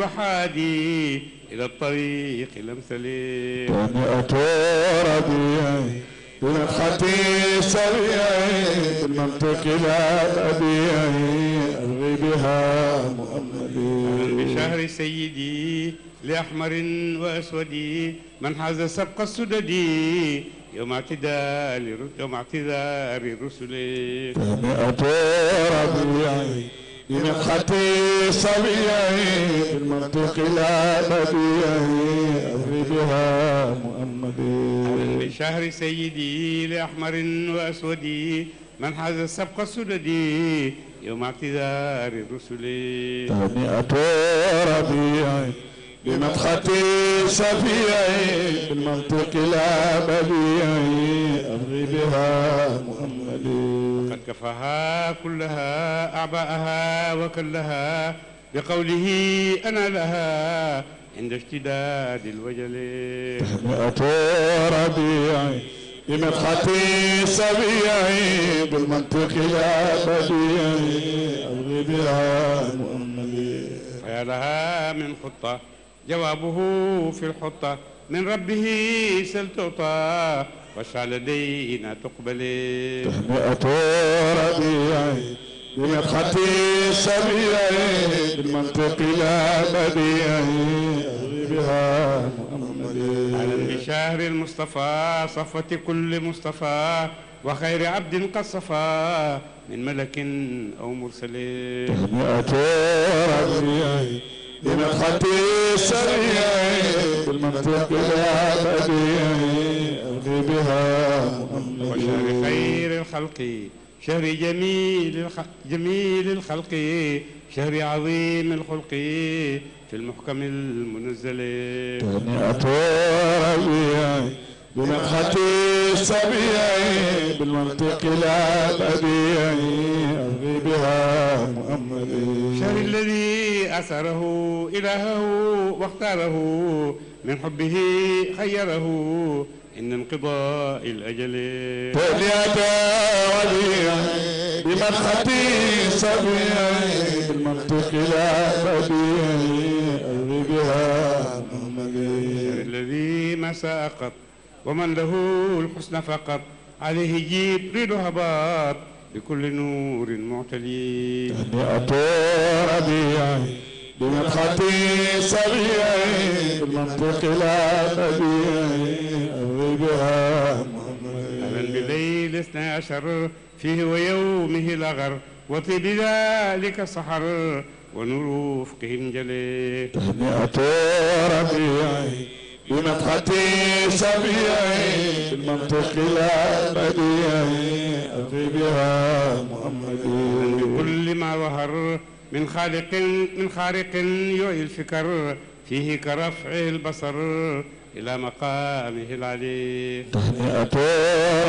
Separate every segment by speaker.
Speaker 1: وحادي إلى الطريق الأمثل
Speaker 2: تهنئة ربيعي بنفختي سبيعي بالمنطق لا بديعي ألغي بها مؤملي.
Speaker 1: بشهر سيدي لأحمر وأسود من حاز سبق السدد يوم اعتدال يوم اعتذار الرسل.
Speaker 2: تهنئة ربيعي بنفختي سبيعي بالمنطق لا بديعي ألغي بها مؤملي
Speaker 1: بشهر سيدي لأحمر وأسود من حاز سبق السدد يوم اعتذار الرسل.
Speaker 2: تهنئة ربيعي بمدختي شفيعي بالمنطق لا بديعي أبغي بها مؤملي
Speaker 1: قد كفاها كلها أعباءها وكلها بقوله أنا لها عند اشتداد الوجل.
Speaker 2: ربيعي بمدختي سبيعي بالمنطق لا بديعي أبغي بها مؤملي.
Speaker 1: فيا لها من خطة جوابه في الحطة من ربه سل واشفع لدينا تقبلي.
Speaker 2: تهنئة ربيعي بمدختي سبيعي بالمنطق لا بديعي. بها مؤملي
Speaker 1: بشهر المصطفى صفوة كل مصطفى وخير عبد قد صفى من ملك أو مرسل.
Speaker 2: تهنئة ربيعي بمدختي سبيعي بالمنطق لا بديعي أبغي بها مؤملي
Speaker 1: خير الخلق شهر جميل الخلق جميل الخلق شهر عظيم الخلق. في المحكم المنزل.
Speaker 2: تهنئة ربيعي بمدختي سبيعي بالمنطق لا بديعي أبغي بها مؤملي.
Speaker 1: شهر الذي أسره إلهه واختاره من حبه خيره إن انقضاء الأجل.
Speaker 2: تهنئة ربيعي بمدختي سبيعي بالمنطق لا أبغي بها
Speaker 1: الذي ما ساقط ومن له الحسن فقط. عليه جبريل هباط بكل نور معتلي.
Speaker 2: تهنئة ربيعي بمدختي سبيعي بالمنطق لا بديعي بها مؤملي
Speaker 1: بليل اثنى عشر فيه ويومه الأغر وطيب ذلك سحر ونور وفقه انجلي
Speaker 2: تهنئة ربيعي بمدختي سبيعي بالمنطق لا بديعي أبغي بها مؤملي
Speaker 1: بكل ما ظهر من خالق من خارق يعي الفكر فيه كرفع البصر إلى مقامه العلي
Speaker 2: تهنئة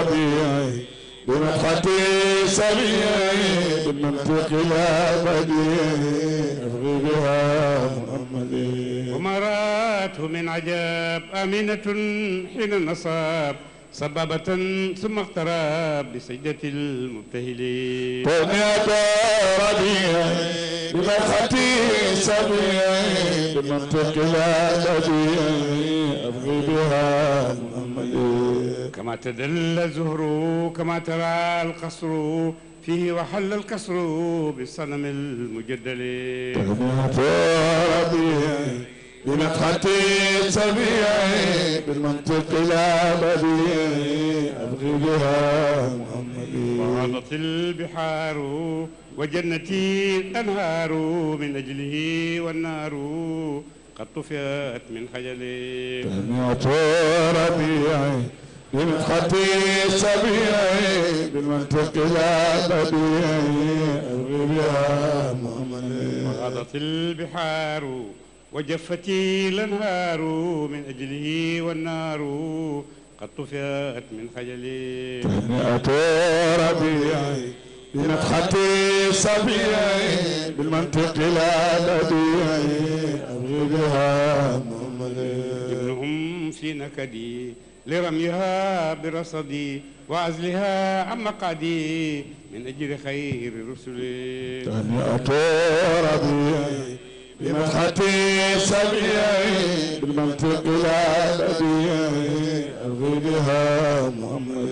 Speaker 2: ربيعي بمدختي سبيعي بالمنطق لا بديعي أبغي بها مؤملي
Speaker 1: وما راته من عجاب آمنة حين النصاب سبابة ثم اقترب بسجدة المبتهلين
Speaker 2: تهنئة ربيعي بمدختي سبيعي بالمنطق لا بديعي أبغي بها مؤملي
Speaker 1: كما تدل الزهر كما ترى القصر فيه وحل الكسر بالصنم المجدل.
Speaker 2: تهنئة ربيعي بمدختي سبيعي بالمنطق لا بديعي أبغي بها مؤملي
Speaker 1: وغاضت البحار وجنتي الأنهار من أجله والنار قد طفئت من خجلي
Speaker 2: تهنئة ربيعي بمدختي سبيعي بالمنطق لا بديعي أبغي بها مؤملي
Speaker 1: وغاضت البحار وجفت الأنهار من أجله والنار قد طفئت من خجلي.
Speaker 2: تهنئة ربيعي بمدختي سبيعي بالمنطق لا بديعي أبغي بها مؤملي
Speaker 1: ابنهم في نكدي لرميها برصدي وعزلها عن مقعدي من أجل خير الرسل
Speaker 2: تهنئة ربيعي بمدحتي سبيعي بالمنطق لا بديعي أبغي بها محمد.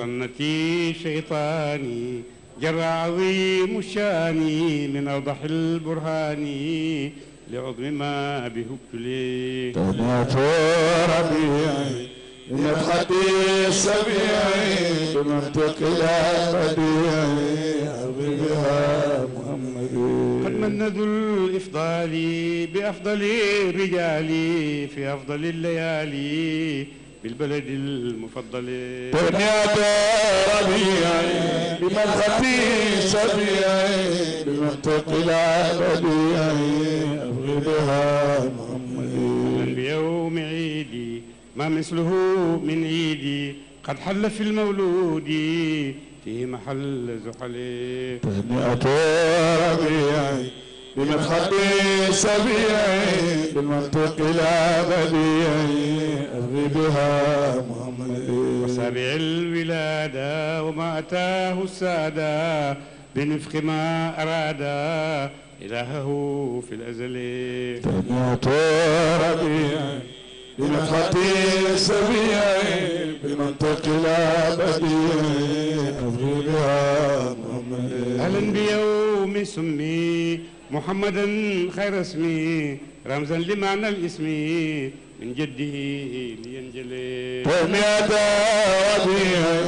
Speaker 1: رنتي شيطاني جرى عظيم الشان من أوضح البرهان لعظم ما به ابتلي
Speaker 2: تهنئة ربيعي بمدحتي بالمنطق لا بديعي أبغي بها محمد
Speaker 1: ذو الإفضال بأفضل الرجال في أفضل الليالي بالبلد المفضل.
Speaker 2: تهنئة ربيعي بمدحتي سبيعي بالمنطق لا بديعي أبغي بها محمد.
Speaker 1: بيوم عيدي ما مثله من عيدي قد حل في المولود فيه محل زحلي.
Speaker 2: تهنئة ربيعي بمدحتي سبيعي بالمنطق لا بديعي. أبغي بها محمد.
Speaker 1: وسابع الولادة وما أتاه السادة بنفخ ما أراد إلهه في الأزل.
Speaker 2: تهنئة ربيعي بمدحتي سبيعي بالمنطق لا بديعي. محمد
Speaker 1: أهلا بيوم سمي محمدا خير اسمي رمزا لمعنى الاسم من جده لينجلي.
Speaker 2: تهنئة ربيعي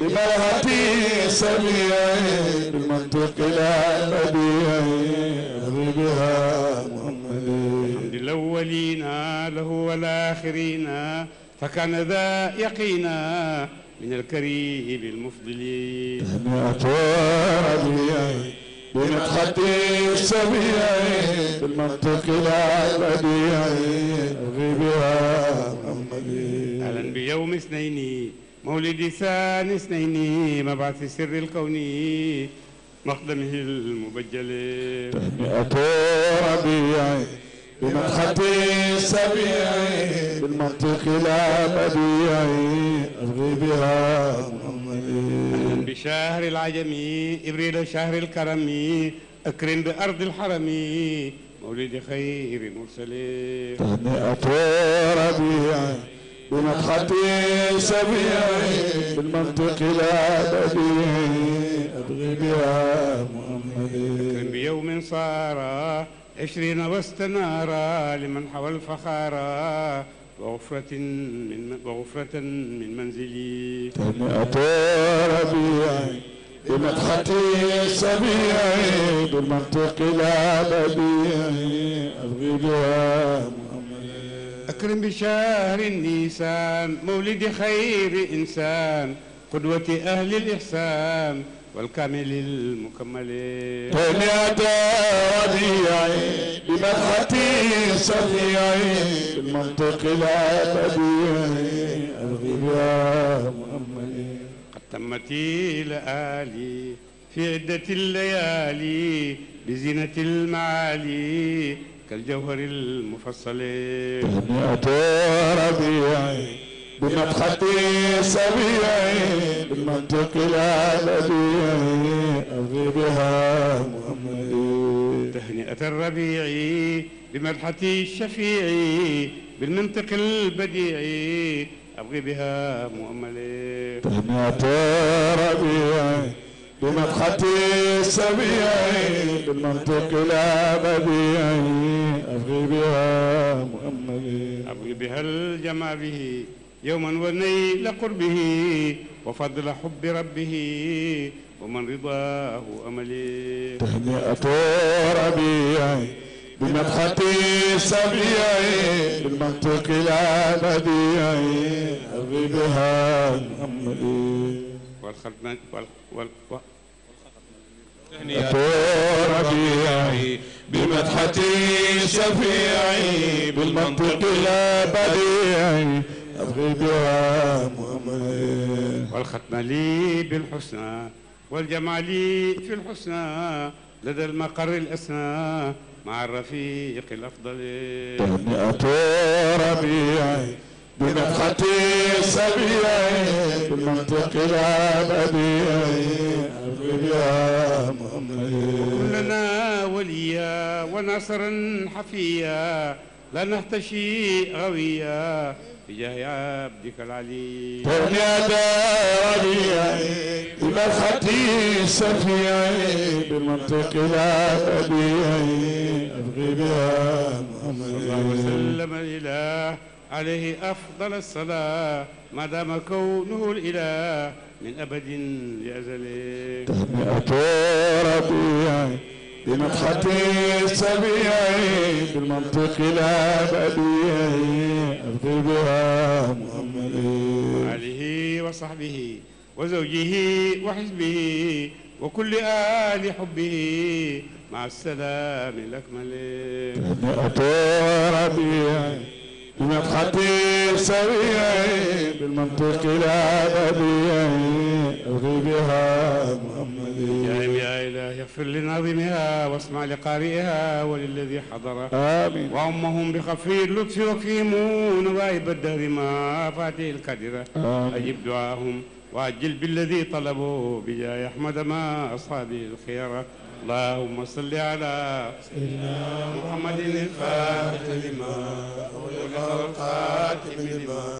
Speaker 2: بمدحتي سبيعي بالمنطق لا أبغي بها محمد.
Speaker 1: الحمد الأولين له والآخرين فكان ذا يقينا من الكريم المفضل
Speaker 2: تهنئة ربيعي بمدحتي سبيعي بالمنطق لا بديعي أبغي بها محمد
Speaker 1: أهلا بيوم اثنين مولد ثاني اثنين مبعث سر الكون مقدمه المبجل.
Speaker 2: تهنئة ربيعي بمدحتي سبيعي بالمنطق لا بديعي أبغي بها
Speaker 1: بشهر العجم إبريل شهر الكرم أكرم بأرض الحرم مولد خير المرسلين.
Speaker 2: تهنئة ربيعي بمدحتي سبيعي بالمنطق لا بديعي أبغي بها محمد
Speaker 1: أكرم بيوم صار عشرين واستنارا لمن حوى الفخارا. وغفرة من وغفرة من منزلي.
Speaker 2: تهنئة ربيعي بمدحتي سبيعي بالمنطق لا بديعي أبغي بها
Speaker 1: أكرم بشهر النيسان مولد خير إنسان. قدوة أهل الإحسان والكامل المكمل.
Speaker 2: تهنئة ربيعي بمدحتي سبيعي بالمنطق لا بديعي أبغي بها محمد.
Speaker 1: قد تمت لآلي في عدة الليالي بزينة المعالي كالجوهر المفصل.
Speaker 2: تهنئة ربيعي بمدحتي سبيعي بالمنطق لا بديعي أبغي بها محمد
Speaker 1: تهنئة الربيع بمدحة الشفيع بالمنطق البديع أبغي بها مؤملي
Speaker 2: تهنئة ربيعي بمدحتي سبيعي بالمنطق لا بديعي أبغي بها محمد
Speaker 1: أبغي بها الجمع به. يوما ونيل قربه وفضل حب ربه ومن رضاه أملي.
Speaker 2: تهنئة ربيعي بمدحتي سبيعي بالمنطق لا بديعي. أبغي بها محمد
Speaker 1: والختم وال وال وال
Speaker 2: تهنئة ربيعي بمدحتي شفيعي بالمنطق لا بديعي. بها محمد.
Speaker 1: والختم لي بالحسنى والجمع لي في الحسنى لدى المقر الأسنى مع الرفيق الأفضل.
Speaker 2: تهنئة ربيعي بمدحة سبيعي بالمنطق لا بديعي أبغي يا محمد.
Speaker 1: كلنا وليا وناصرا حفيا لا نحتشي غويا بجاه عبدك العلي.
Speaker 2: يا ربيعي بمدحة سفيعي بالمنطق لا بديعي أبغي بها محمد.
Speaker 1: الله وسلم الإله عليه أفضل الصلاة ما دام كونه الإله من أبد لأزل
Speaker 2: تهنئة ربيعي بمدحة سبيعي بالمنطق لا بديعي بها محمد
Speaker 1: آله وصحبه وزوجه وحزبه وكل آل حبه مع السلام الأكمل.
Speaker 2: تهنئة ربيعي. بمدحة سبيعي بالمنطق لا بديعي أبغي بها محمد
Speaker 1: يا يا إله اغفر لناظمها واسمع لقارئها وللذي حضر
Speaker 2: آمين.
Speaker 1: وعمهم بخفي اللطف وكفهم نوائب الدهر ما فاته الكدرة
Speaker 2: آمين.
Speaker 1: أجب دعاهم وأجل بالذي طلبوا بجاه أحمد ما أصحابه الخيرة اللهم صل على سيدنا محمد الفاتح لما أغلق الخاتم لما